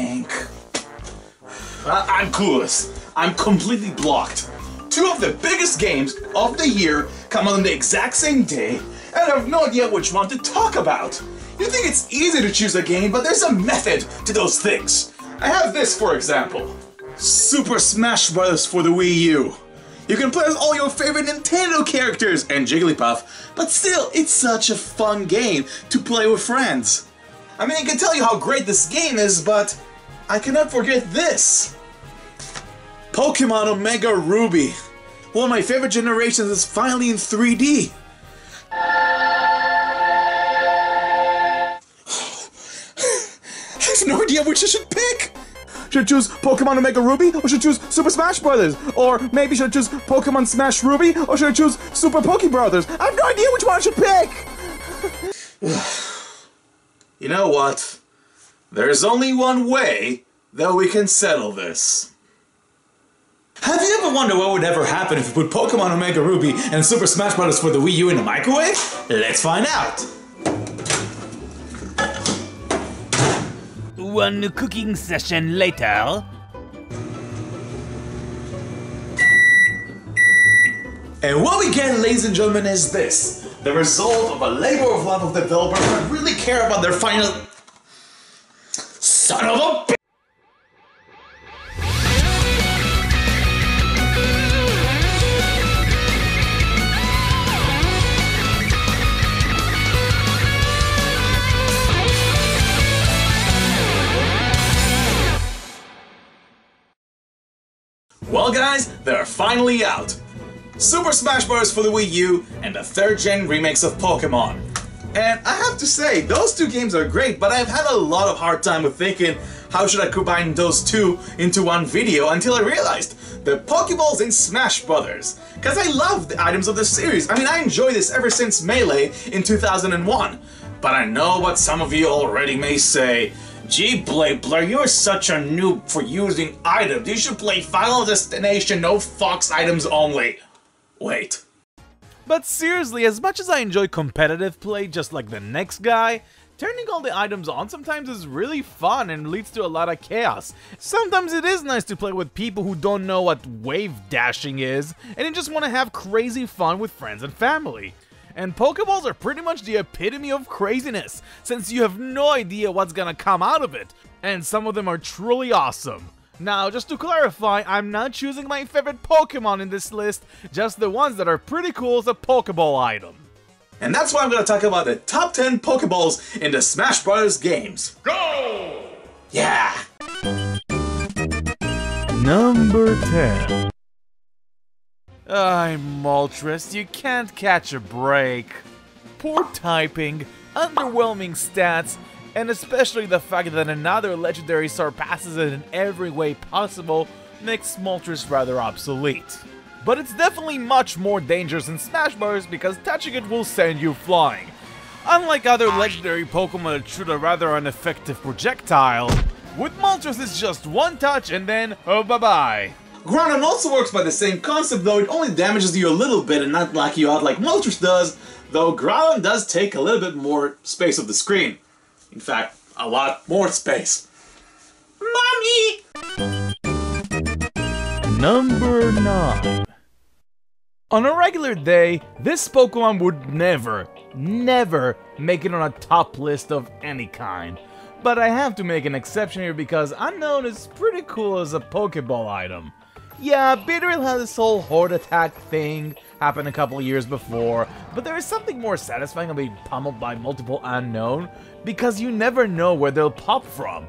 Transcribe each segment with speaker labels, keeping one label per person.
Speaker 1: think. Uh, I'm clueless. I'm completely blocked. Two of the biggest games of the year come on the exact same day, and I have no idea which one to talk about. You think it's easy to choose a game, but there's a method to those things. I have this, for example. Super Smash Bros. for the Wii U. You can play as all your favorite Nintendo characters and Jigglypuff, but still, it's such a fun game to play with friends. I mean, I can tell you how great this game is, but I cannot forget this. Pokemon Omega Ruby. One of my favorite generations is finally in 3D. I have no idea which I should pick. Should I choose Pokemon Omega Ruby or should I choose Super Smash Brothers? Or maybe should I choose Pokemon Smash Ruby or should I choose Super Poke Brothers? I have no idea which one I should pick. you know what? There's only one way that we can settle this. Have you ever wondered what would ever happen if we put Pokemon Omega Ruby and Super Smash Bros. for the Wii U in the microwave? Let's find out!
Speaker 2: One cooking session later.
Speaker 1: And what we get, ladies and gentlemen, is this. The result of a labor of love of developers that really care about their final... Son of a Well guys, they're finally out! Super Smash Bros. for the Wii U and the third gen remakes of Pokemon. And I have to say, those two games are great, but I've had a lot of hard time with thinking how should I combine those two into one video until I realized the Pokeballs in Smash Brothers. Cause I love the items of the series. I mean, I enjoy this ever since Melee in 2001. But I know what some of you already may say. Gee, BladeBlur, you're such a noob for using items. You should play Final Destination No Fox items only. Wait.
Speaker 2: But seriously, as much as I enjoy competitive play just like the next guy, turning all the items on sometimes is really fun and leads to a lot of chaos. Sometimes it is nice to play with people who don't know what wave dashing is, and you just want to have crazy fun with friends and family. And Pokeballs are pretty much the epitome of craziness, since you have no idea what's gonna come out of it, and some of them are truly awesome. Now, just to clarify, I'm not choosing my favorite Pokemon in this list, just the ones that are pretty cool as a Pokeball item.
Speaker 1: And that's why I'm going to talk about the top 10 Pokeballs in the Smash Bros. games. Go! Yeah!
Speaker 2: Number 10 I'm Moltres, you can't catch a break. Poor typing, underwhelming stats, and especially the fact that another legendary surpasses it in every way possible makes Moltres rather obsolete. But it's definitely much more dangerous in Smash Bros. because touching it will send you flying. Unlike other legendary Pokemon that shoot a rather ineffective projectile, with Moltres it's just one touch and then, oh bye bye.
Speaker 1: Groudon also works by the same concept, though it only damages you a little bit and not knock you out like Moltres does, though Groudon does take a little bit more space of the screen. In fact, a lot more space. Mommy!
Speaker 2: Number 9 On a regular day, this Pokemon would never, never make it on a top list of any kind. But I have to make an exception here because Unown is pretty cool as a Pokeball item. Yeah, Beedrill has this whole Horde attack thing happen a couple years before, but there is something more satisfying than being pummeled by multiple Unown, because you never know where they'll pop from.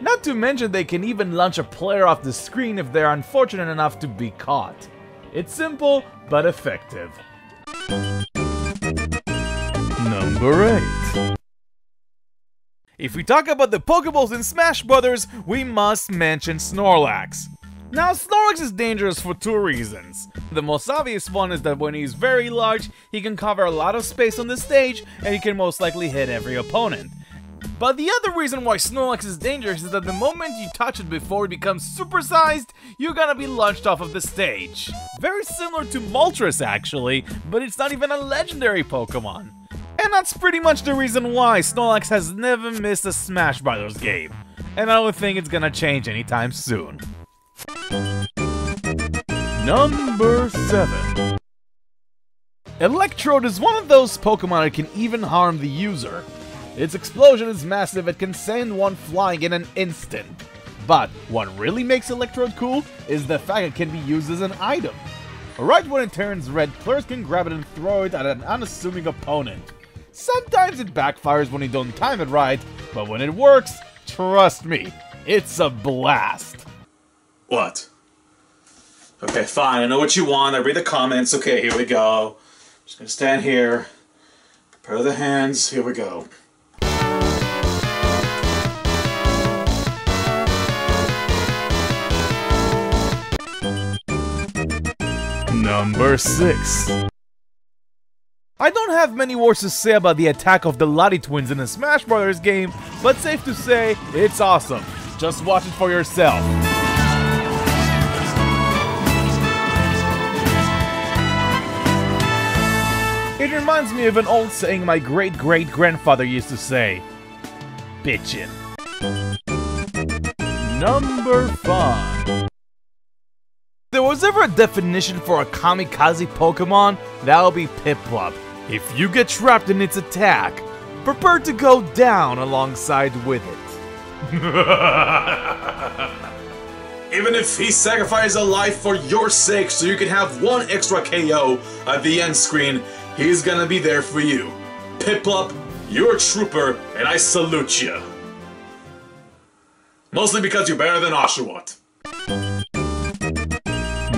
Speaker 2: Not to mention they can even launch a player off the screen if they're unfortunate enough to be caught. It's simple, but effective. Number 8 If we talk about the Pokeballs in Smash Brothers, we must mention Snorlax. Now, Snorlax is dangerous for two reasons. The most obvious one is that when he's very large, he can cover a lot of space on the stage, and he can most likely hit every opponent. But the other reason why Snorlax is dangerous is that the moment you touch it before it becomes supersized, you're gonna be launched off of the stage. Very similar to Moltres actually, but it's not even a legendary Pokemon. And that's pretty much the reason why Snorlax has never missed a Smash Bros. game. And I don't think it's gonna change anytime soon. Number 7 Electrode is one of those Pokemon that can even harm the user. Its explosion is massive, it can send one flying in an instant. But what really makes Electrode cool is the fact it can be used as an item. Right when it turns red, players can grab it and throw it at an unassuming opponent. Sometimes it backfires when you don't time it right, but when it works, trust me, it's a blast.
Speaker 1: What? Okay, fine. I know what you want. I read the comments. Okay, here we go. Just gonna stand here. Prepare the hands. Here we go.
Speaker 2: Number 6 I don't have many words to say about the attack of the Lati twins in the Smash Bros. game, but safe to say, it's awesome. Just watch it for yourself. It reminds me of an old saying my great-great-grandfather used to say. Bitchin'. Number 5 there was ever a definition for a kamikaze Pokemon, that'll be Piplup. If you get trapped in its attack, prepare to go down alongside with it.
Speaker 1: Even if he sacrifices a life for your sake so you can have one extra KO at the end screen, he's gonna be there for you. Piplup, you're a trooper, and I salute you. Mostly because you're better than Oshawott.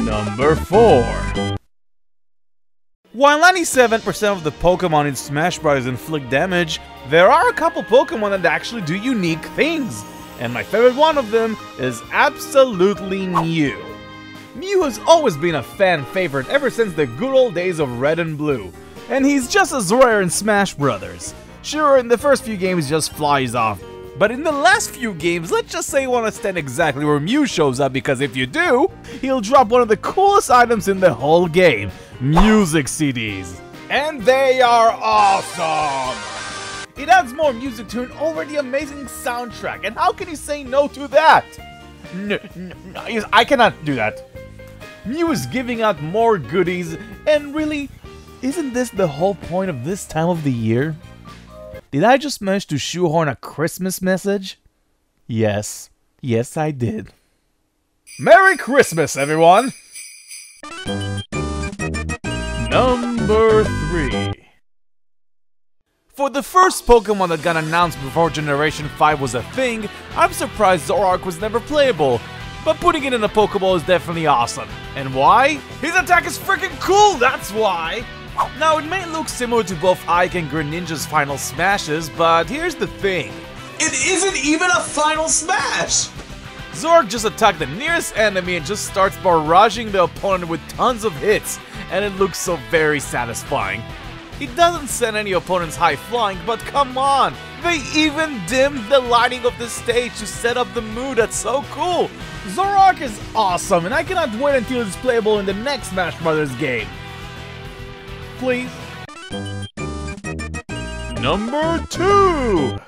Speaker 2: Number 4 While 97% of the Pokemon in Smash Bros. inflict damage, there are a couple Pokemon that actually do unique things, and my favorite one of them is absolutely Mew. Mew has always been a fan favorite ever since the good old days of Red and Blue, and he's just as rare in Smash Bros. Sure, in the first few games he just flies off, but in the last few games, let's just say you want to stand exactly where Mew shows up because if you do, he'll drop one of the coolest items in the whole game, music CDs. And they are awesome! It adds more music to an already amazing soundtrack, and how can you say no to that? No, I cannot do that. Mew is giving out more goodies, and really, isn't this the whole point of this time of the year? Did I just manage to shoehorn a Christmas message? Yes. Yes, I did. Merry Christmas, everyone! Number 3 For the first Pokemon that got announced before Generation 5 was a thing, I'm surprised Zoroark was never playable. But putting it in a Pokeball is definitely awesome. And why? His attack is freaking cool, that's why! Now, it may look similar to both Ike and Greninja's final smashes, but here's the thing.
Speaker 1: It isn't even a final smash!
Speaker 2: Zorg just attacked the nearest enemy and just starts barraging the opponent with tons of hits, and it looks so very satisfying. He doesn't send any opponents high flying, but come on! They even dimmed the lighting of the stage to set up the mood, that's so cool! Zoroark is awesome, and I cannot wait until it's playable in the next Smash Bros. game please. Number two!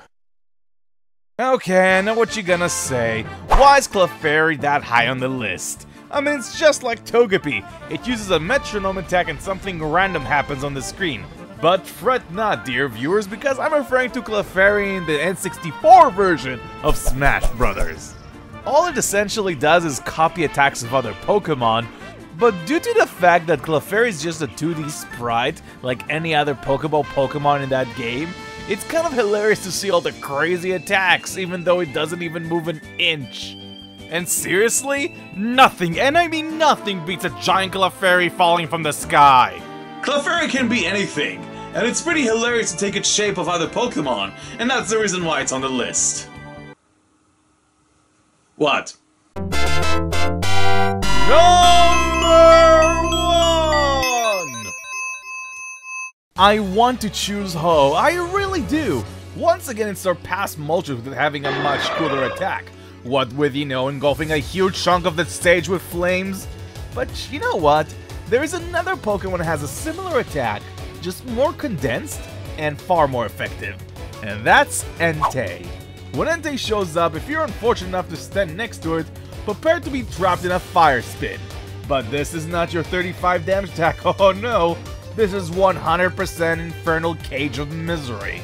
Speaker 2: Okay, I know what you're gonna say. Why is Clefairy that high on the list? I mean, it's just like Togepi. It uses a metronome attack and something random happens on the screen. But fret not, dear viewers, because I'm referring to Clefairy in the N64 version of Smash Bros. All it essentially does is copy attacks of other Pokemon, but due to the fact that Clefairy is just a 2D sprite, like any other Pokeball Pokemon in that game, it's kind of hilarious to see all the crazy attacks, even though it doesn't even move an inch. And seriously? Nothing, and I mean nothing, beats a giant Clefairy falling from the sky.
Speaker 1: Clefairy can be anything, and it's pretty hilarious to take its shape of other Pokemon, and that's the reason why it's on the list. What?
Speaker 2: Number one! I want to choose Ho-Oh, I really do. Once again, it surpassed Moltres with having a much cooler attack. What with, you know, engulfing a huge chunk of the stage with flames. But you know what? There is another Pokemon that has a similar attack, just more condensed,
Speaker 3: and far more effective. And that's Entei. When Entei shows up, if you're unfortunate enough to stand next to it, prepare to be trapped in a fire spin. But this is not your 35 damage attack, oh no, this is 100% Infernal Cage of Misery.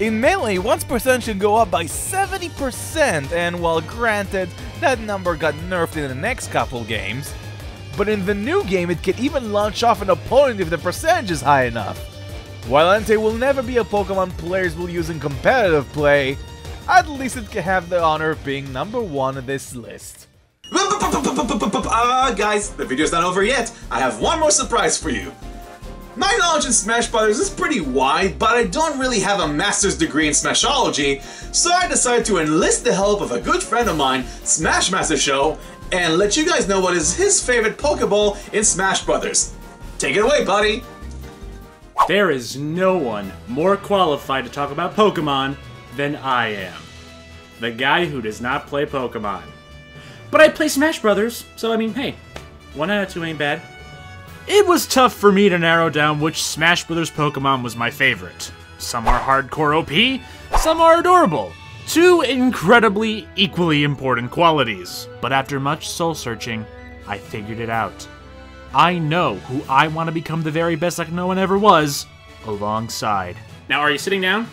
Speaker 3: In Melee, one's percent should go up by 70%, and while granted, that number got nerfed in the next couple games, but in the new game it can even launch off an opponent if the percentage is high enough. While Entei will never be a Pokemon players will use in competitive play, at least it can have the honor of being number one on this list.
Speaker 2: Uh, guys, the video's not over yet. I have one more surprise for you. My knowledge in Smash Brothers is pretty wide, but I don't really have a master's degree in Smashology, so I decided to enlist the help of a good friend of mine, Smash Master Show, and let you guys know what is his favorite Pokeball in Smash Brothers. Take it away, buddy!
Speaker 4: There is no one more qualified to talk about Pokemon than I am. The guy who does not play Pokemon. But I play Smash Brothers, so I mean, hey, one out of two ain't bad. It was tough for me to narrow down which Smash Brothers Pokemon was my favorite. Some are hardcore OP, some are adorable. Two incredibly equally important qualities. But after much soul searching, I figured it out. I know who I want to become the very best like no one ever was, alongside. Now, are you sitting down?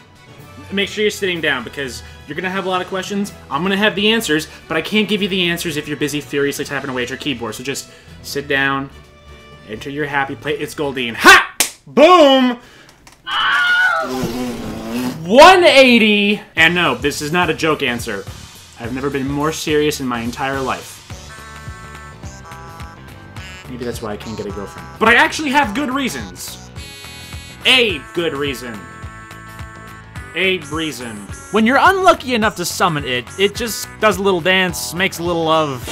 Speaker 4: Make sure you're sitting down because you're gonna have a lot of questions. I'm gonna have the answers, but I can't give you the answers if you're busy furiously typing away at your keyboard. So just sit down, Enter your happy plate. It's Goldeen. Ha! Boom! 180! And no, this is not a joke answer. I've never been more serious in my entire life. Maybe that's why I can't get a girlfriend. But I actually have good reasons. A good reason. A reason. When you're unlucky enough to summon it, it just does a little dance, makes a little love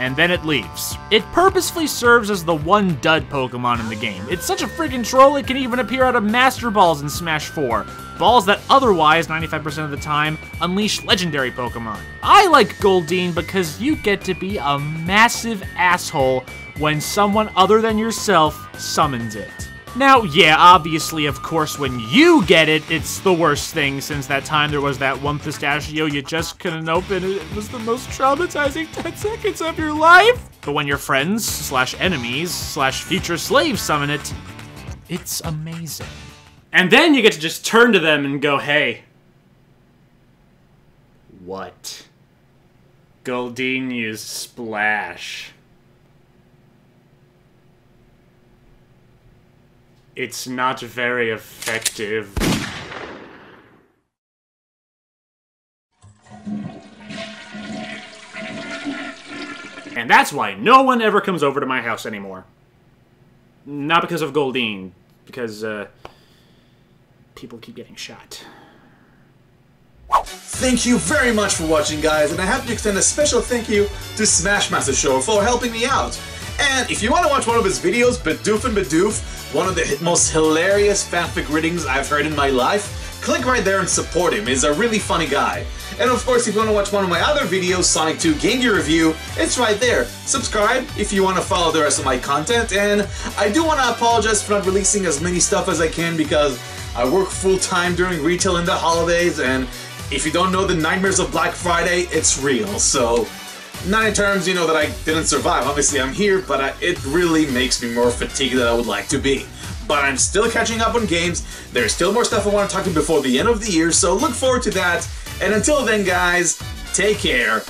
Speaker 4: and then it leaves. It purposefully serves as the one dud Pokemon in the game. It's such a freaking troll it can even appear out of Master Balls in Smash 4. Balls that otherwise, 95% of the time, unleash legendary Pokemon. I like Goldeen because you get to be a massive asshole when someone other than yourself summons it. Now, yeah, obviously, of course, when you get it, it's the worst thing since that time there was that one pistachio you just couldn't open. It was the most traumatizing 10 seconds of your life. But when your friends, slash enemies, slash future slaves summon it, it's amazing. And then you get to just turn to them and go, hey, what? Goldeen used Splash. It's not very effective. And that's why no one ever comes over to my house anymore. Not because of Goldeen, because, uh, people keep getting shot.
Speaker 2: Thank you very much for watching, guys, and I have to extend a special thank you to Smash Master Show for helping me out. And if you want to watch one of his videos, Bidoof and Bidoof, one of the most hilarious fanfic readings I've heard in my life, click right there and support him. He's a really funny guy. And of course, if you want to watch one of my other videos, Sonic 2 Game Gear Review, it's right there. Subscribe if you want to follow the rest of my content, and I do want to apologize for not releasing as many stuff as I can because I work full-time during retail in the holidays, and if you don't know the nightmares of Black Friday, it's real, so not in terms, you know, that I didn't survive. Obviously, I'm here, but I, it really makes me more fatigued than I would like to be. But I'm still catching up on games. There's still more stuff I want to talk to before the end of the year, so look forward to that. And until then, guys, take care